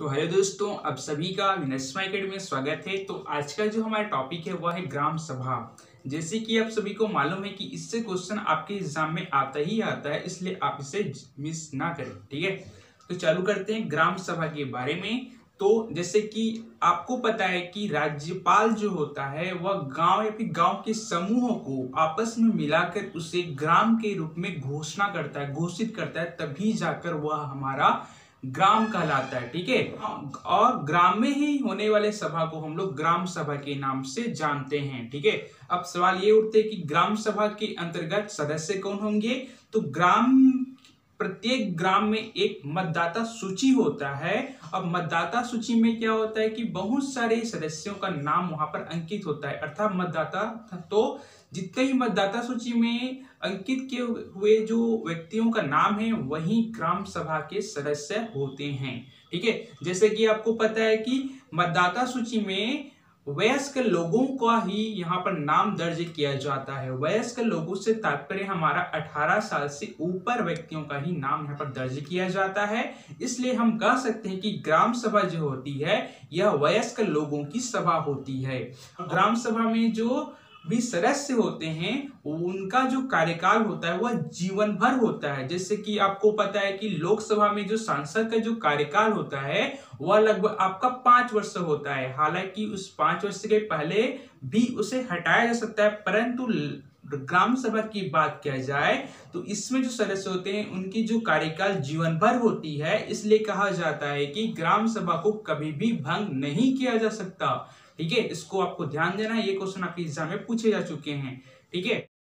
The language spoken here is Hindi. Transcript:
तो हेलो दोस्तों अब सभी का विनस्मा अकेडमी में स्वागत है। तो आज का जो हमारा टॉपिक है, वह है ग्राम सभा। जैसे कि आप सभी को मालूम है कि इससे क्वेश्चन आपके एग्ज़ाम में आता ही आता है, इसलिए आप इसे मिस ना करें, ठीक है? तो चालू करते हैं ग्राम सभा के बारे में। तो जैसे कि आपको पता है कि राज्यपाल जो होता है, वह गाँव या फिर गाँव के समूहों को आपस में मिलाकर उसे ग्राम के रूप में घोषणा करता है, घोषित करता है, तभी जाकर वह हमारा ग्राम कहलाता है ठीक है? और ग्राम में ही होने वाले सभा को हम लोग ग्राम सभा के नाम से जानते हैं ठीक है? अब सवाल ये उठते हैं कि ग्राम सभा के अंतर्गत सदस्य कौन होंगे? तो ग्राम प्रत्येक ग्राम में एक मतदाता सूची होता है। अब मतदाता सूची में क्या होता है कि बहुत सारे सदस्यों का नाम वहाँ पर अंकित होता है। अर्थात मतदाता तो जितने ही मतदाता सूची में अंकित किए हुए जो व्यक्तियों का नाम है, वही ग्राम सभा के सदस्य होते हैं। ठीक है? जैसे कि आपको पता है कि मतदाता सूची में वयस्क लोगों का ही यहाँ पर नाम दर्ज किया जाता है। वयस्क लोगों से तात्पर्य हमारा 18 साल से ऊपर व्यक्तियों का ही नाम यहाँ पर दर्ज किया जाता है। इसलिए हम कह सकते हैं कि ग्राम सभा जो होती है, यह वयस्क लोगों की सभा होती है। ग्राम सभा में जो भी सदस्य होते हैं, उनका जो कार्यकाल होता है, वह जीवन भर होता है। जैसे कि आपको पता है कि लोकसभा में जो सांसद का जो कार्यकाल होता है, वह लगभग आपका पाँच वर्ष होता है। हालाँकि उस पाँच वर्ष के पहले भी उसे हटाया जा सकता है, परंतु ग्राम सभा की बात किया जाए तो इसमें जो सदस्य होते हैं, उनकी जो कार्यकाल जीवन भर होती है, इसलिए कहा जाता है कि ग्राम सभा को कभी भी भंग नहीं किया जा सकता। ठीक है? इसको आपको ध्यान देना है। ये क्वेश्चन आपके एग्ज़ाम में पूछे जा चुके हैं। ठीक है?